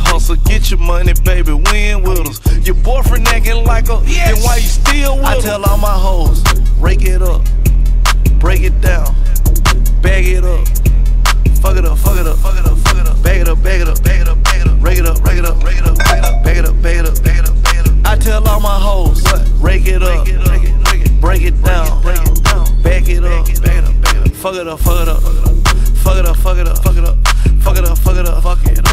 hustle, get your money, baby, win with us. Your boyfriend acting like a, yes. then why you still with I tell all my hoes, rake it up, break it down, bag it up. Fuck it up, fuck it up, fuck it up, fuck it up, bag it up, bag it up, bag it up, bag it up, rake it up, rake it up, rake it up, bag it up, bag it up, bag it up, bag it up, bag it up. I tell all my hoes, what? Rake it up, break it down, break it down, bag it up, bag it up, bag it up, fuck it up, fuck it up, fuck it up, fuck it up, fuck it up, fuck it up.